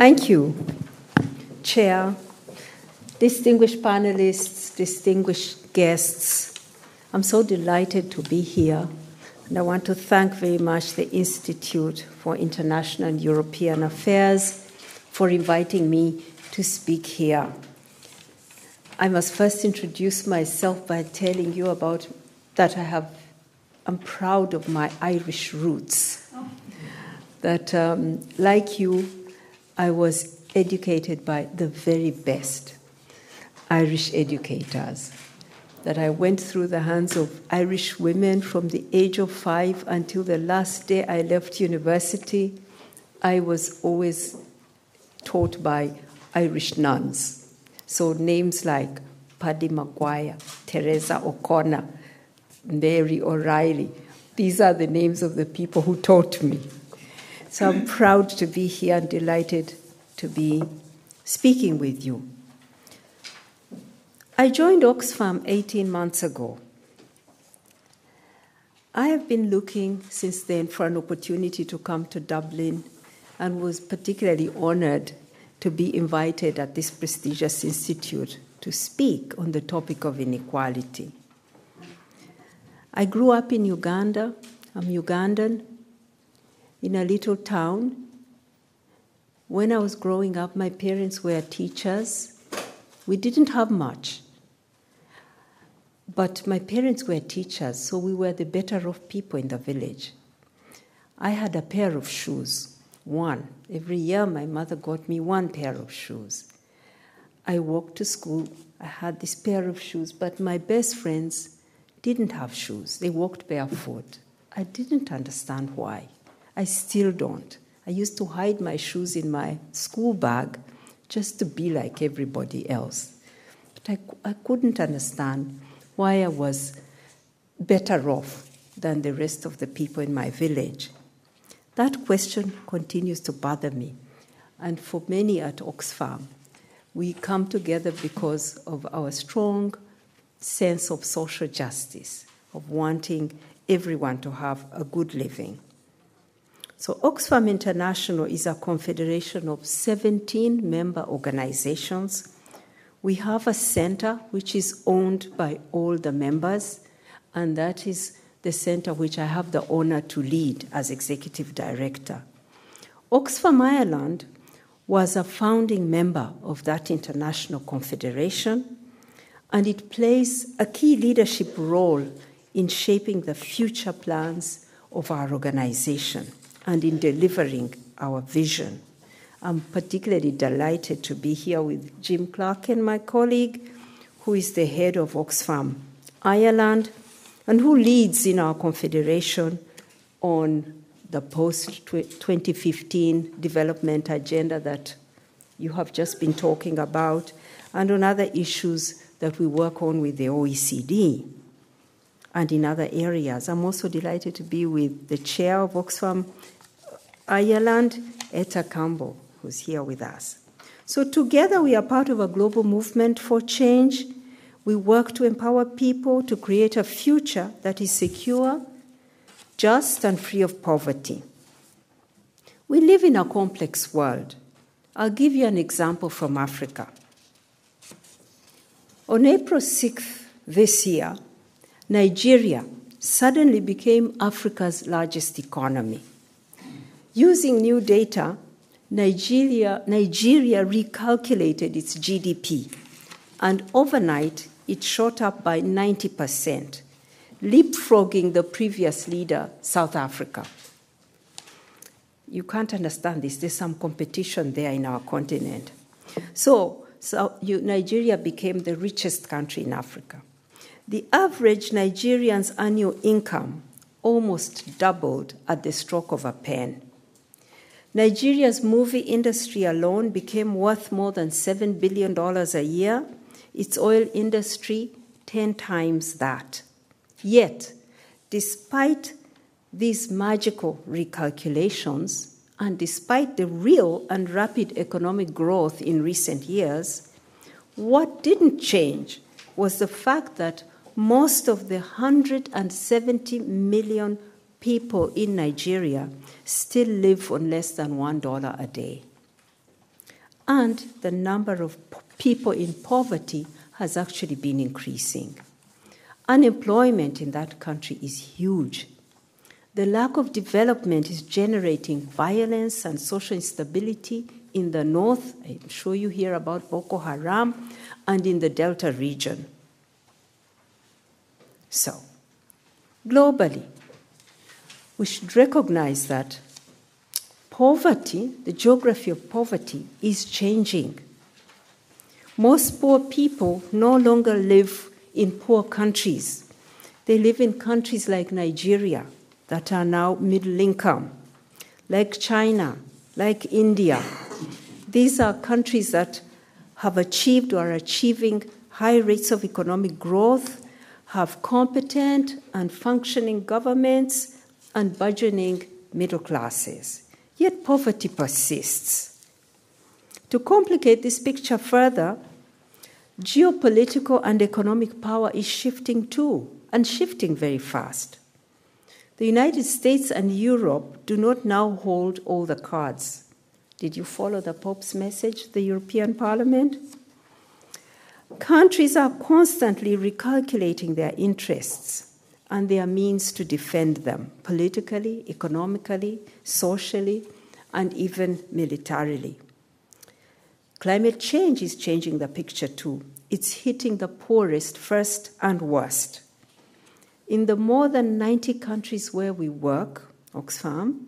Thank you, Chair, distinguished panelists, distinguished guests. I'm so delighted to be here, and I want to thank very much the Institute for International and European Affairs for inviting me to speak here. I must first introduce myself by telling you about that I have I'm proud of my Irish roots. That, um, like you, I was educated by the very best Irish educators. That I went through the hands of Irish women from the age of five until the last day I left university. I was always taught by Irish nuns. So names like Paddy Maguire, Teresa O'Connor, Mary O'Reilly. These are the names of the people who taught me. So I'm proud to be here and delighted to be speaking with you. I joined Oxfam 18 months ago. I have been looking since then for an opportunity to come to Dublin and was particularly honored to be invited at this prestigious institute to speak on the topic of inequality. I grew up in Uganda. I'm Ugandan, in a little town. When I was growing up, my parents were teachers. We didn't have much. But my parents were teachers, so we were the better off people in the village. I had a pair of shoes, one. Every year, my mother got me one pair of shoes. I walked to school, I had this pair of shoes, but my best friends didn't have shoes. They walked barefoot. I didn't understand why. I still don't. I used to hide my shoes in my school bag just to be like everybody else. But I, I couldn't understand why I was better off than the rest of the people in my village. That question continues to bother me. And for many at Oxfam, we come together because of our strong sense of social justice, of wanting everyone to have a good living. So, Oxfam International is a confederation of 17 member organizations. We have a center which is owned by all the members, and that is the center which I have the honor to lead as executive director. Oxfam Ireland was a founding member of that international confederation and it plays a key leadership role in shaping the future plans of our organization and in delivering our vision. I'm particularly delighted to be here with Jim Clarken my colleague, who is the head of Oxfam Ireland and who leads in our confederation on the post 2015 development agenda that you have just been talking about and on other issues that we work on with the OECD and in other areas. I'm also delighted to be with the chair of Oxfam Ireland, Etta Campbell, who's here with us. So, together, we are part of a global movement for change. We work to empower people to create a future that is secure, just, and free of poverty. We live in a complex world. I'll give you an example from Africa. On April 6th this year, Nigeria suddenly became Africa's largest economy. Using new data, Nigeria, Nigeria recalculated its GDP, and overnight it shot up by 90%, leapfrogging the previous leader, South Africa. You can't understand this, there's some competition there in our continent. So, so you, Nigeria became the richest country in Africa. The average Nigerian's annual income almost doubled at the stroke of a pen. Nigeria's movie industry alone became worth more than $7 billion a year, its oil industry 10 times that. Yet, despite these magical recalculations, and despite the real and rapid economic growth in recent years, what didn't change was the fact that most of the 170 million people in Nigeria still live on less than $1 a day. and the number of people in poverty has actually been increasing. Unemployment in that country is huge. The lack of development is generating violence and social instability in the north. I'm sure you hear about Boko Haram and in the Delta region. So, globally, we should recognize that poverty, the geography of poverty, is changing. Most poor people no longer live in poor countries. They live in countries like Nigeria that are now middle income, like China, like India. These are countries that have achieved or are achieving high rates of economic growth, have competent and functioning governments, and burgeoning middle classes. Yet poverty persists. To complicate this picture further, geopolitical and economic power is shifting too, and shifting very fast. The United States and Europe do not now hold all the cards. Did you follow the Pope's message, the European Parliament? Countries are constantly recalculating their interests and their means to defend them politically, economically, socially, and even militarily. Climate change is changing the picture too. It's hitting the poorest first and worst. In the more than 90 countries where we work, Oxfam,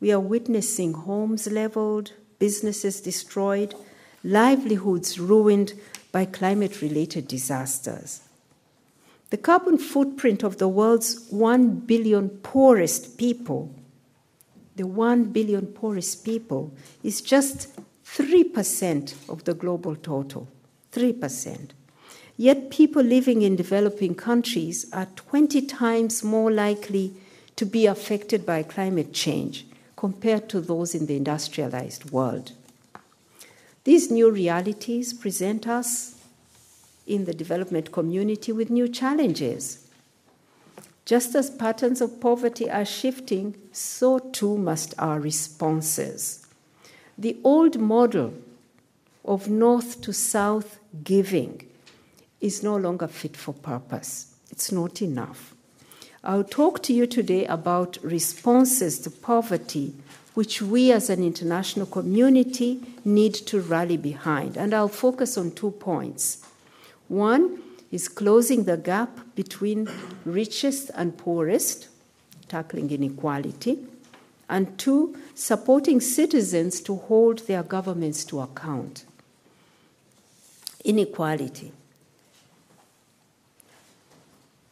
we are witnessing homes leveled, businesses destroyed, livelihoods ruined by climate related disasters. The carbon footprint of the world's 1 billion poorest people, the 1 billion poorest people, is just 3% of the global total. 3%. Yet people living in developing countries are 20 times more likely to be affected by climate change compared to those in the industrialized world. These new realities present us in the development community with new challenges. Just as patterns of poverty are shifting, so too must our responses. The old model of north to south giving is no longer fit for purpose. It's not enough. I'll talk to you today about responses to poverty, which we as an international community need to rally behind. And I'll focus on two points. One is closing the gap between richest and poorest, tackling inequality. And two, supporting citizens to hold their governments to account. Inequality.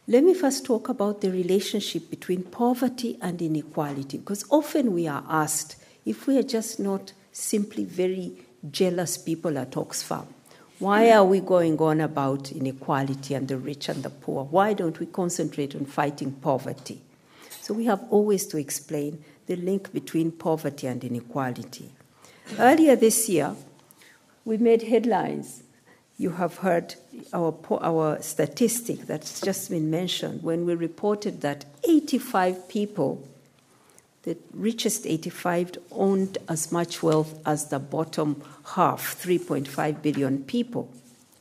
Let me first talk about the relationship between poverty and inequality, because often we are asked if we are just not simply very jealous people at Oxfam. Why are we going on about inequality and the rich and the poor? Why don't we concentrate on fighting poverty? So we have always to explain the link between poverty and inequality. Earlier this year, we made headlines you have heard our, our statistic that's just been mentioned when we reported that 85 people, the richest 85, owned as much wealth as the bottom half, 3.5 billion people.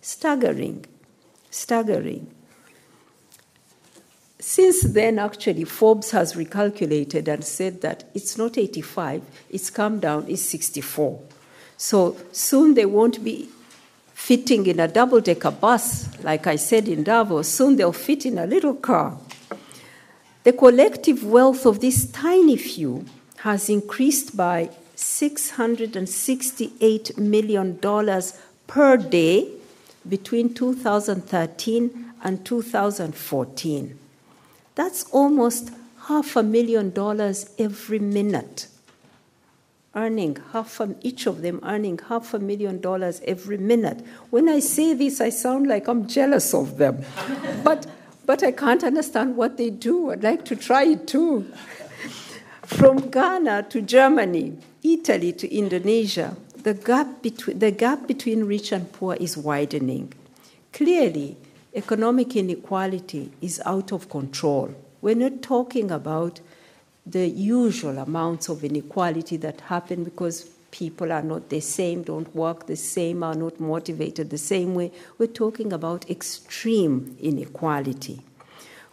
Staggering, staggering. Since then, actually, Forbes has recalculated and said that it's not 85, it's come down, it's 64. So soon they won't be fitting in a double decker bus, like I said in Davos, soon they'll fit in a little car. The collective wealth of this tiny few has increased by $668 million per day between 2013 and 2014. That's almost half a million dollars every minute earning half a, each of them earning half a million dollars every minute. When I say this, I sound like I'm jealous of them, but but I can't understand what they do. I'd like to try it too. From Ghana to Germany, Italy to Indonesia, the gap between the gap between rich and poor is widening. Clearly, economic inequality is out of control. We're not talking about the usual amounts of inequality that happen because people are not the same, don't work the same, are not motivated the same way. We're talking about extreme inequality.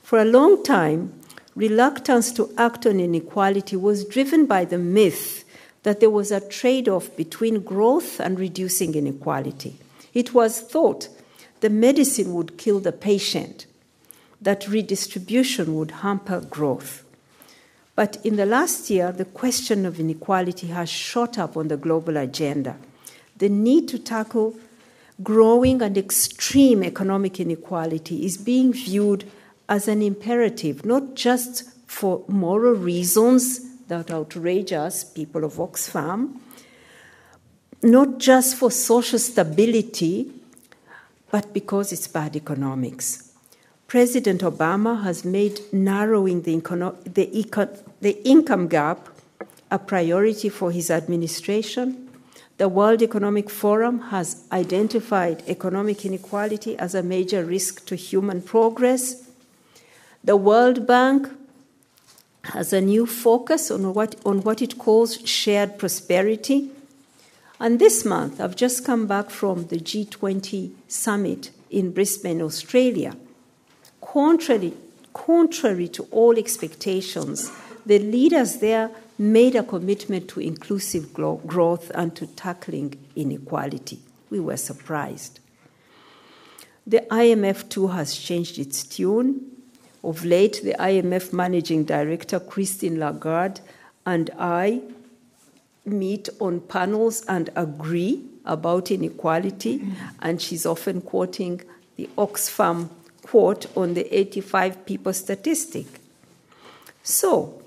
For a long time, reluctance to act on inequality was driven by the myth that there was a trade off between growth and reducing inequality. It was thought the medicine would kill the patient, that redistribution would hamper growth. But in the last year, the question of inequality has shot up on the global agenda. The need to tackle growing and extreme economic inequality is being viewed as an imperative, not just for moral reasons that outrage us, people of Oxfam, not just for social stability, but because it's bad economics. President Obama has made narrowing the, econo- the, eco- the income gap a priority for his administration. The World Economic Forum has identified economic inequality as a major risk to human progress. The World Bank has a new focus on what, on what it calls shared prosperity. And this month, I've just come back from the G20 summit in Brisbane, Australia. Contrary, contrary to all expectations, the leaders there made a commitment to inclusive growth and to tackling inequality. We were surprised. The IMF too has changed its tune. Of late, the IMF managing director, Christine Lagarde, and I meet on panels and agree about inequality, and she's often quoting the Oxfam quote on the 85 people statistic. So,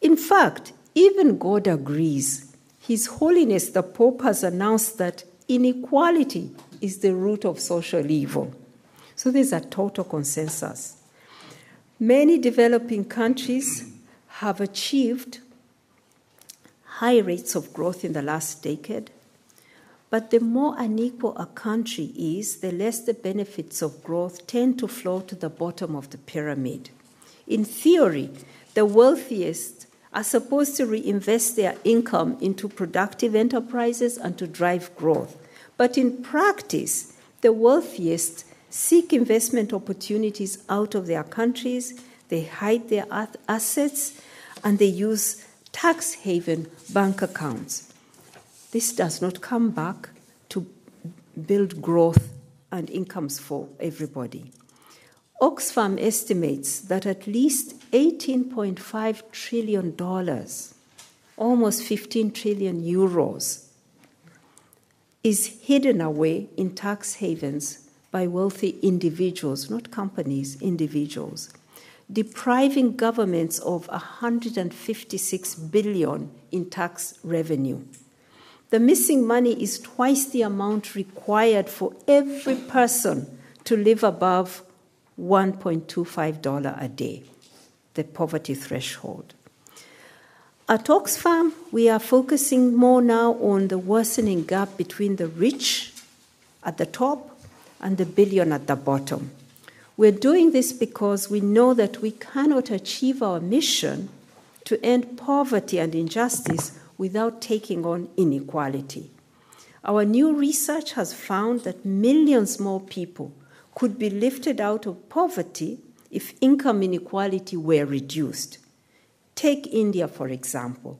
in fact, even God agrees. His Holiness the Pope has announced that inequality is the root of social evil. So there's a total consensus. Many developing countries have achieved high rates of growth in the last decade, but the more unequal a country is, the less the benefits of growth tend to flow to the bottom of the pyramid. In theory, the wealthiest are supposed to reinvest their income into productive enterprises and to drive growth. But in practice, the wealthiest seek investment opportunities out of their countries, they hide their assets, and they use tax haven bank accounts. This does not come back to build growth and incomes for everybody. Oxfam estimates that at least $18.5 trillion, almost 15 trillion euros, is hidden away in tax havens by wealthy individuals, not companies, individuals, depriving governments of 156 billion in tax revenue. The missing money is twice the amount required for every person to live above $1.25 a day, the poverty threshold. At Oxfam, we are focusing more now on the worsening gap between the rich at the top and the billion at the bottom. We're doing this because we know that we cannot achieve our mission to end poverty and injustice without taking on inequality. Our new research has found that millions more people could be lifted out of poverty if income inequality were reduced. Take India, for example.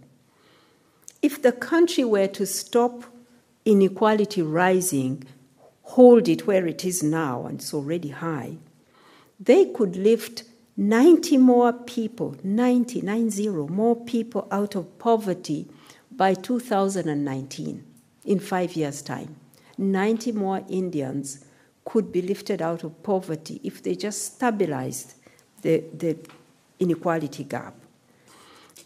If the country were to stop inequality rising hold it where it is now, and it's already high, they could lift 90 more people, 90, 90 more people out of poverty by 2019, in five years' time. 90 more Indians could be lifted out of poverty if they just stabilized the, the inequality gap.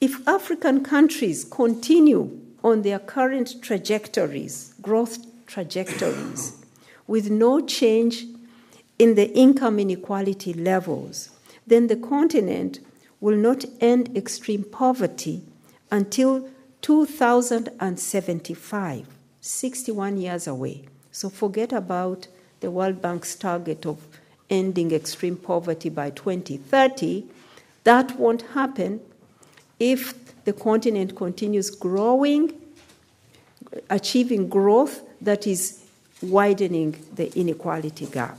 If African countries continue on their current trajectories, growth trajectories, with no change in the income inequality levels, then the continent will not end extreme poverty until 2075, 61 years away. So forget about the World Bank's target of ending extreme poverty by 2030. That won't happen if the continent continues growing achieving growth that is widening the inequality gap.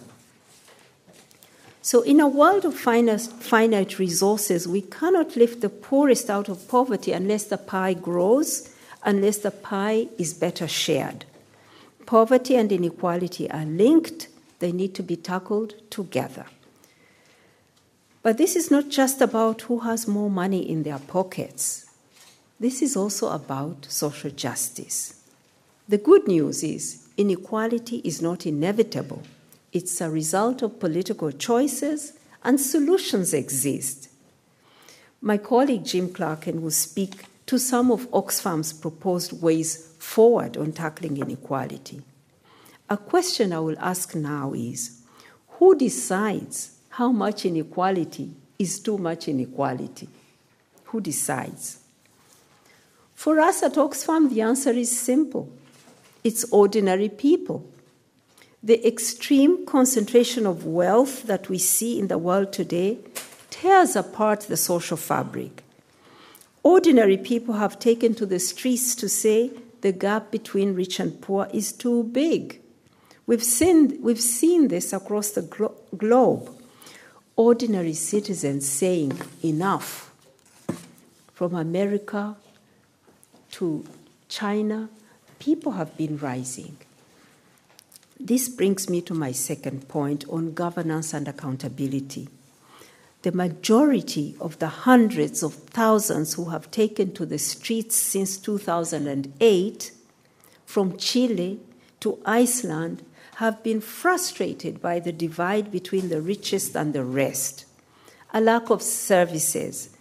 So, in a world of finite resources, we cannot lift the poorest out of poverty unless the pie grows, unless the pie is better shared. Poverty and inequality are linked, they need to be tackled together. But this is not just about who has more money in their pockets. This is also about social justice. The good news is inequality is not inevitable, it's a result of political choices, and solutions exist. My colleague Jim Clarken will speak to some of Oxfam's proposed ways forward on tackling inequality. A question I will ask now is who decides how much inequality is too much inequality? Who decides? For us at Oxfam, the answer is simple it's ordinary people. The extreme concentration of wealth that we see in the world today tears apart the social fabric. Ordinary people have taken to the streets to say the gap between rich and poor is too big. We've seen, we've seen this across the glo- globe. Ordinary citizens saying enough. From America to China, people have been rising. This brings me to my second point on governance and accountability. The majority of the hundreds of thousands who have taken to the streets since 2008, from Chile to Iceland, have been frustrated by the divide between the richest and the rest, a lack of services,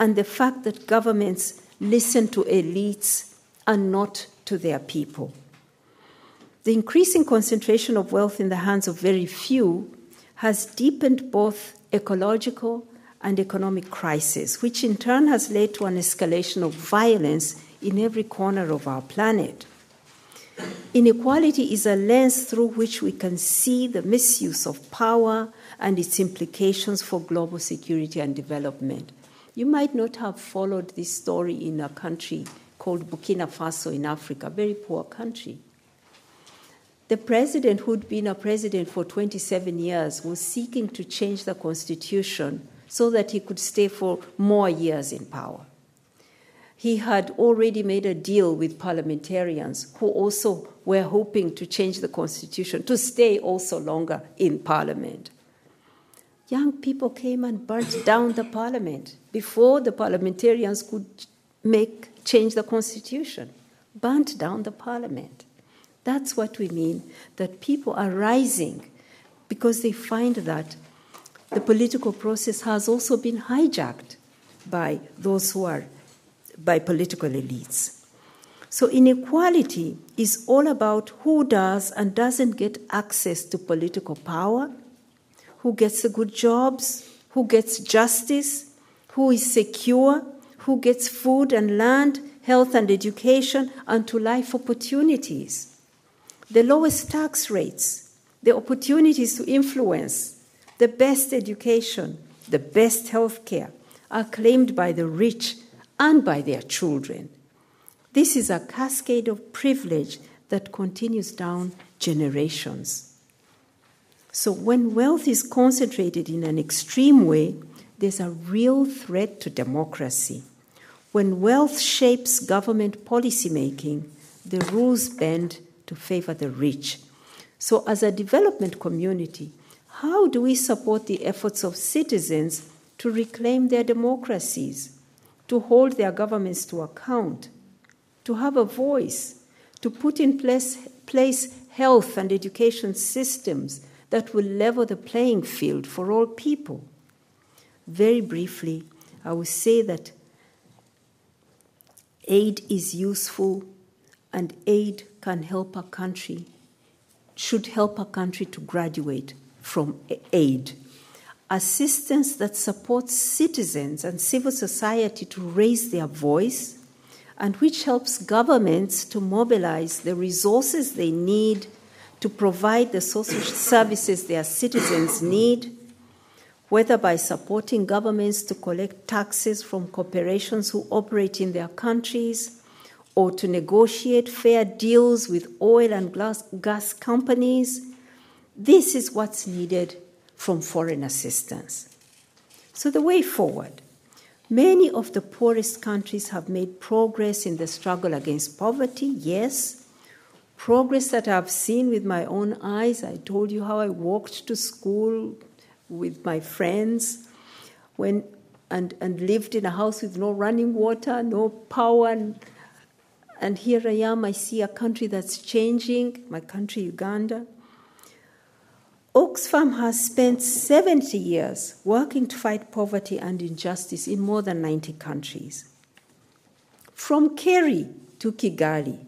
and the fact that governments listen to elites and not to their people. The increasing concentration of wealth in the hands of very few has deepened both ecological and economic crisis, which in turn has led to an escalation of violence in every corner of our planet. Inequality is a lens through which we can see the misuse of power and its implications for global security and development. You might not have followed this story in a country called Burkina Faso in Africa, a very poor country. The president, who'd been a president for 27 years, was seeking to change the constitution so that he could stay for more years in power. He had already made a deal with parliamentarians who also were hoping to change the constitution to stay also longer in parliament young people came and burnt down the parliament before the parliamentarians could make change the constitution burnt down the parliament that's what we mean that people are rising because they find that the political process has also been hijacked by those who are by political elites so inequality is all about who does and doesn't get access to political power who gets the good jobs, who gets justice, who is secure, who gets food and land, health and education, and to life opportunities. The lowest tax rates, the opportunities to influence, the best education, the best health care are claimed by the rich and by their children. This is a cascade of privilege that continues down generations. So, when wealth is concentrated in an extreme way, there's a real threat to democracy. When wealth shapes government policymaking, the rules bend to favor the rich. So, as a development community, how do we support the efforts of citizens to reclaim their democracies, to hold their governments to account, to have a voice, to put in place, place health and education systems that will level the playing field for all people. Very briefly, I will say that aid is useful and aid can help a country, should help a country to graduate from aid. Assistance that supports citizens and civil society to raise their voice and which helps governments to mobilize the resources they need to provide the social services their citizens need, whether by supporting governments to collect taxes from corporations who operate in their countries, or to negotiate fair deals with oil and gas companies. This is what's needed from foreign assistance. So, the way forward many of the poorest countries have made progress in the struggle against poverty, yes. Progress that I've seen with my own eyes. I told you how I walked to school with my friends when, and, and lived in a house with no running water, no power. And, and here I am, I see a country that's changing, my country, Uganda. Oxfam has spent 70 years working to fight poverty and injustice in more than 90 countries. From Kerry to Kigali,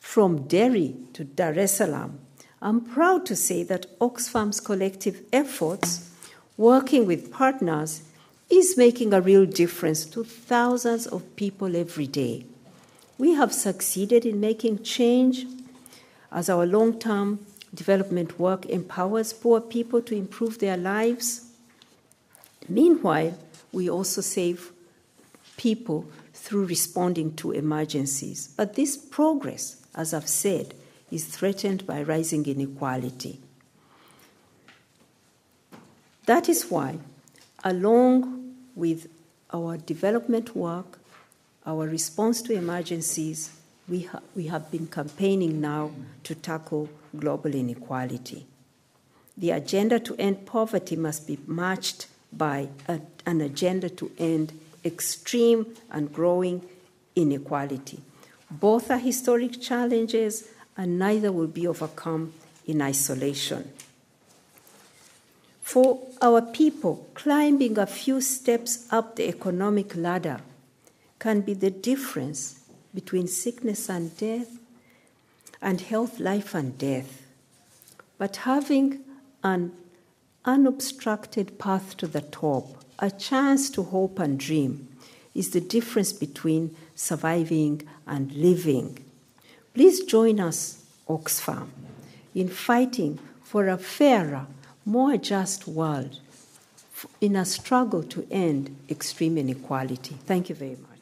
from Derry to Dar es Salaam, I'm proud to say that Oxfam's collective efforts, working with partners, is making a real difference to thousands of people every day. We have succeeded in making change as our long term development work empowers poor people to improve their lives. Meanwhile, we also save people through responding to emergencies. But this progress, as I've said, is threatened by rising inequality. That is why, along with our development work, our response to emergencies, we, ha- we have been campaigning now to tackle global inequality. The agenda to end poverty must be matched by a, an agenda to end extreme and growing inequality. Both are historic challenges, and neither will be overcome in isolation. For our people, climbing a few steps up the economic ladder can be the difference between sickness and death, and health, life, and death. But having an unobstructed path to the top, a chance to hope and dream, is the difference between surviving and living. Please join us, Oxfam, in fighting for a fairer, more just world in a struggle to end extreme inequality. Thank you very much.